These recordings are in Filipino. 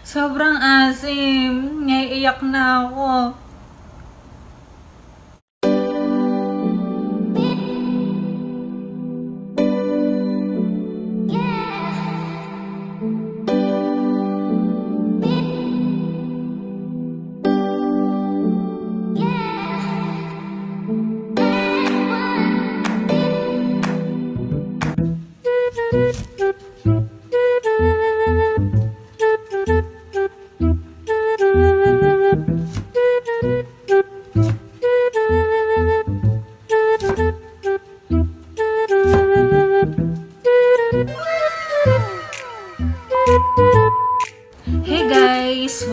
Sobrang asim. Naiiyak na ako.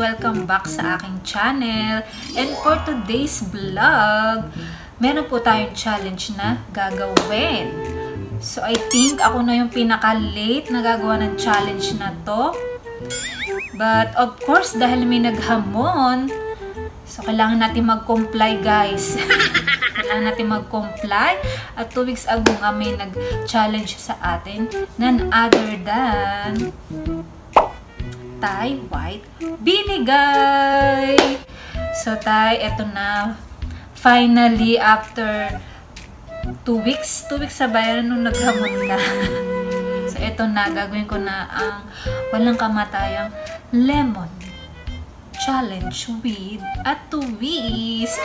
Welcome back sa aking channel. And for today's vlog, meron po tayong challenge na gagawin. So I think ako na yung pinaka-late na gagawa ng challenge na to. But of course, dahil may naghamon, so kailangan natin mag-comply guys. kailangan natin mag-comply. At two weeks ago nga may nag-challenge sa atin. None other than Thai White Binigay! So, Tay, eto na. Finally, after 2 weeks, 2 weeks sa bayan nung naghamon na. so, eto na. Gagawin ko na ang walang kamatayang lemon challenge with a twist.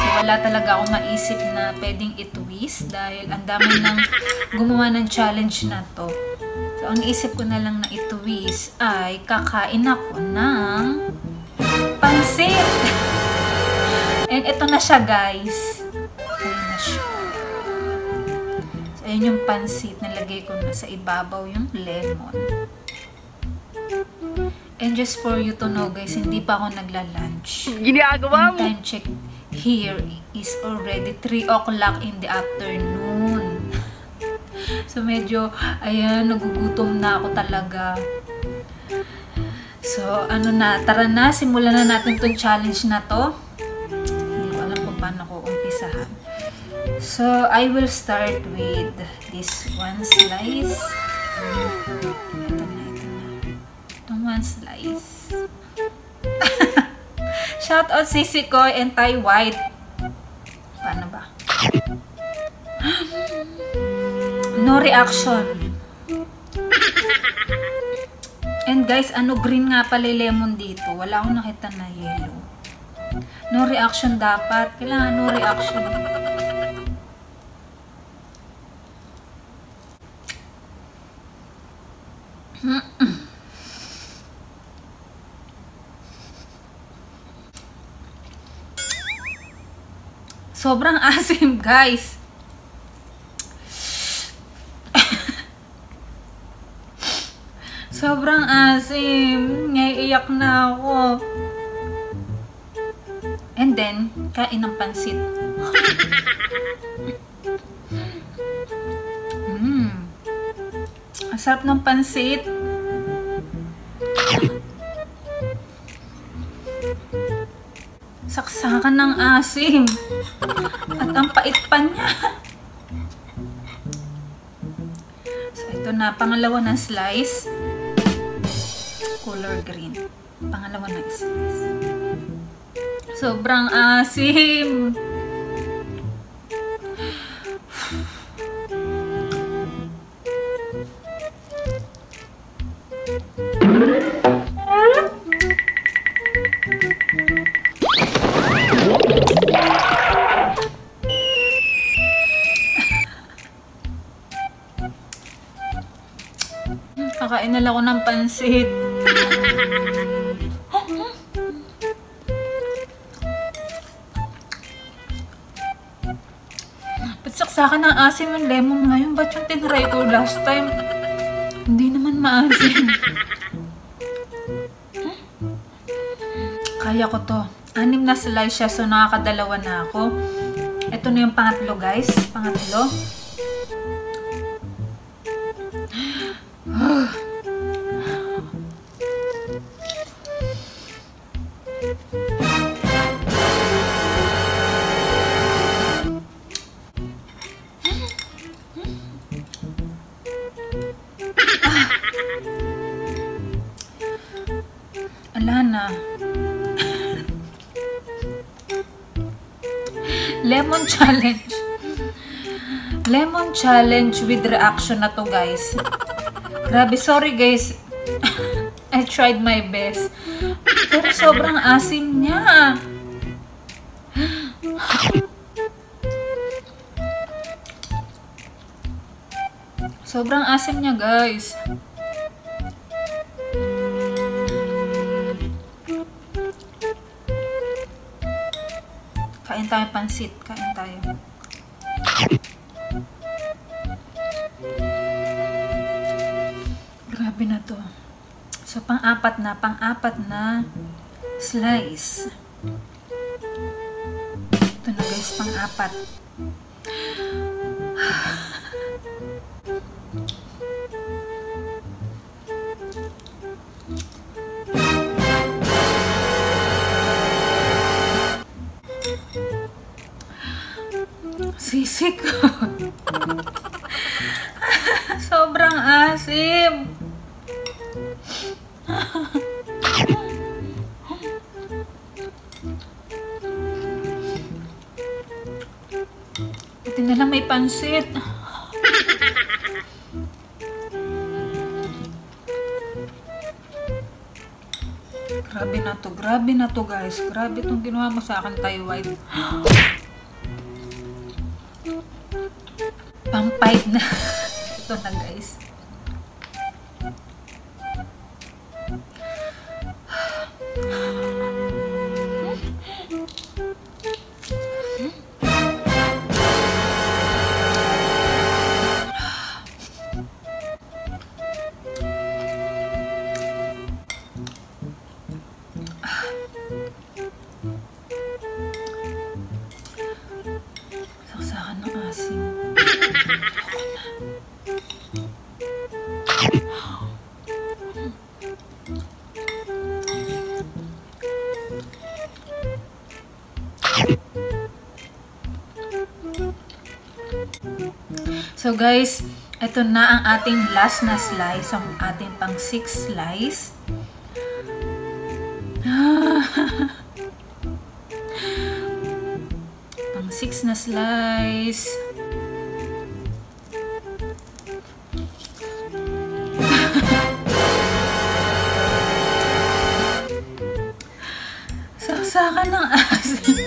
So, wala talaga akong maisip na pwedeng i-twist dahil ang dami nang gumawa ng challenge na to. So, ang isip ko na lang na i-twist ay kakain ako ng pansit. And ito na siya, guys. Ayan na siya. So, ayan yung pansit. Nalagay ko na sa ibabaw yung lemon. And just for you to know, guys, hindi pa ako nagla-lunch. Ginagawa mo. time check here is already 3 o'clock in the afternoon. So, medyo, ayan, nagugutom na ako talaga. So, ano na, tara na, simulan na natin tong challenge na to. Hindi ko alam kung paano ko umpisahan. So, I will start with this one slice. Ito na, ito na. Itong one slice. Shout out Sisi Koy and Thai White. No reaction. And guys, ano green nga pala lemon dito. Wala akong nakita na yellow. No reaction dapat. Kailangan no reaction. Sobrang asim, guys. Sobrang asim. Naiiyak na ako. And then, kain ng pansit. mm. Ang sarap ng pansit. Saksakan ng asim. At ang pait pa niya. So, ito na. Pangalawa ng slice. Color green. Pangalawa ng slice. Sobrang asim. Kakain na lang ako ng pansit. Patsaksakan ng asim yung lemon ngayon. Ba't yung tinry ko last time? Hindi naman maasim. Kaya ko to. Anim na slice siya, so nakakadalawa na ako. Ito na yung pangatlo, guys. Pangatlo. Ala na. Lemon challenge. Lemon challenge with reaction na to, guys. Grabe, sorry guys. I tried my best. Pero sobrang asim niya. Sobrang asim niya, guys. Tayo pansit. Kain tayo. Grabe na to. So, pang-apat na, pang-apat na slice. Ito na guys, pang-apat. Buti na lang may pansit. Grabe na to. Grabe na to guys. Grabe itong ginawa mo sa akin tayo white. Pampayt na. Ito na guys. So guys, ito na ang ating last na slice, ang ating pang 6 slice. pang 6 na slice. Saksakan ng asin.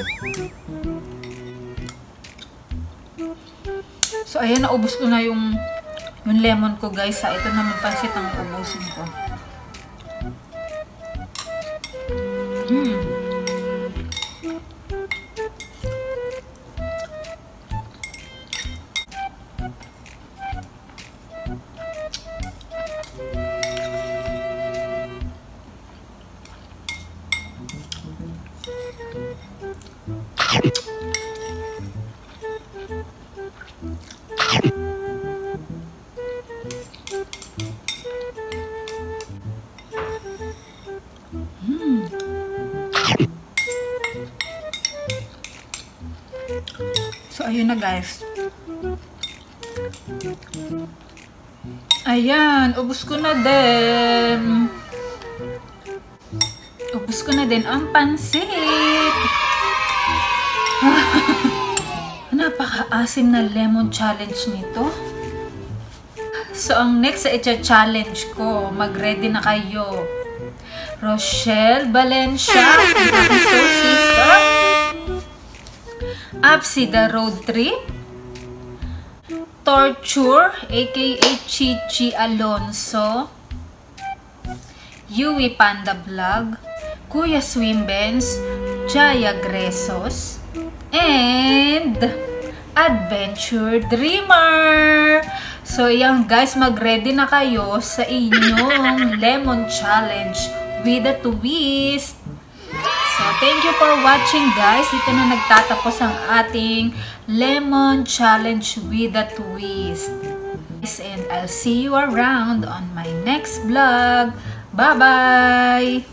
So, ayan, naubos ko na yung yung lemon ko, guys. Ha? Ito naman pansit ang ubusin ko. Hmm. Ayun na guys. Ayan, ubus ko na din. Ubus ko na din ang pansit. Napaka-asim na lemon challenge nito. So, ang next sa i-challenge ko, mag-ready na kayo. Rochelle Valencia, ang aking. Apsida Road Trip. Torture, aka Chichi Alonso. Yui Panda Vlog. Kuya Swimbens. Jaya Gresos. And Adventure Dreamer. So, yan guys, mag-ready na kayo sa inyong lemon challenge with a twist. So, thank you for watching guys. Ito na nagtatapos ang ating lemon challenge with a twist. And I'll see you around on my next vlog. Bye-bye!